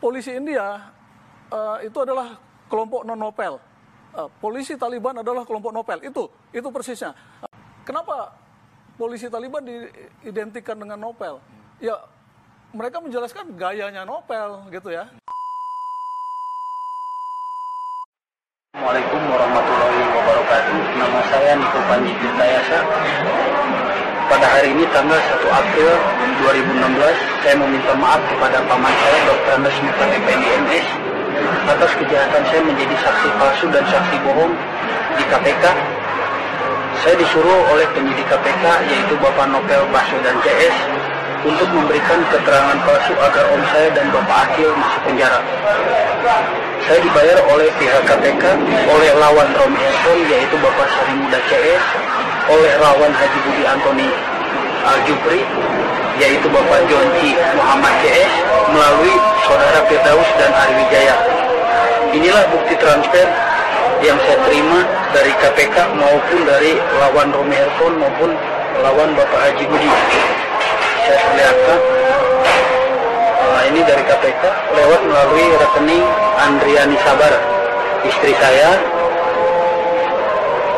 polisi India uh, itu adalah kelompok non nopel. Uh, polisi Taliban adalah kelompok nopel. Itu itu persisnya. Uh, kenapa polisi Taliban diidentikan dengan nopel? Ya mereka menjelaskan gayanya nopel gitu ya. Assalamualaikum warahmatullahi wabarakatuh. Nama saya Niko Panji Tirtayasa. Pada hari ini tanggal 1 April 2016, saya meminta maaf kepada paman saya Dr. Andes Mutan PNDMS atas kejahatan saya menjadi saksi palsu dan saksi bohong di KPK. Saya disuruh oleh penyidik KPK yaitu Bapak Nopel Baswedan CS untuk memberikan keterangan palsu agar om saya dan Bapak Akil masuk penjara. Saya dibayar oleh pihak KPK, oleh lawan Romi Elson yaitu Bapak Sari Muda CS, oleh lawan Haji Budi Antoni Al-Jupri, yaitu Bapak Jonci Muhammad CS, melalui Saudara Firdaus dan Ari Wijaya. Inilah bukti transfer yang saya terima dari KPK maupun dari lawan Romi Elson maupun lawan Bapak Haji Budi. Saya perlihatkan Nah, ini dari KPK lewat melalui rekening Andriani Sabar, istri saya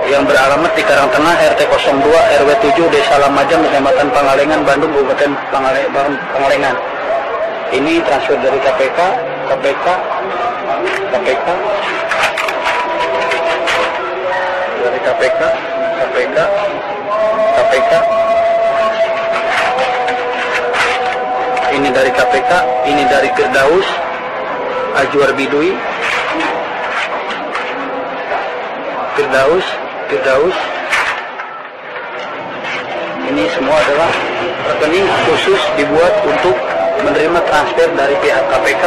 yang beralamat di Karangtengah RT 02 RW 7 Desa Lamajang Kecamatan Pangalengan Bandung Kabupaten Pangalengan. Ini transfer dari KPK, KPK, KPK, dari KPK, KPK, KPK, ini dari KPK, ini dari Firdaus, Ajwar Bidui, Firdaus, Firdaus. Ini semua adalah rekening khusus dibuat untuk menerima transfer dari pihak KPK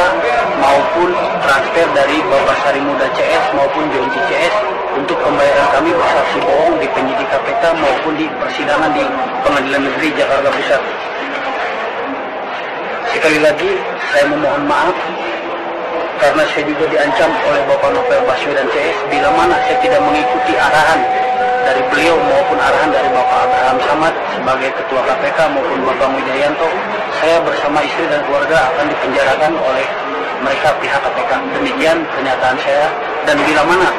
maupun transfer dari Bapak Sari Muda CS maupun Jonci CS untuk pembayaran kami bersaksi bohong di penyidik KPK maupun di persidangan di Pengadilan Negeri Jakarta Pusat. Sekali lagi saya memohon maaf karena saya juga diancam oleh Bapak Novel Baswedan CS bila mana saya tidak mengikuti arahan dari beliau maupun arahan dari Bapak Abraham Samad sebagai Ketua KPK maupun Bapak Wijayanto saya bersama istri dan keluarga akan dipenjarakan oleh mereka pihak KPK. Demikian pernyataan saya dan bila mana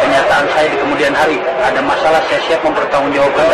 pernyataan saya di kemudian hari ada masalah saya siap mempertanggungjawabkan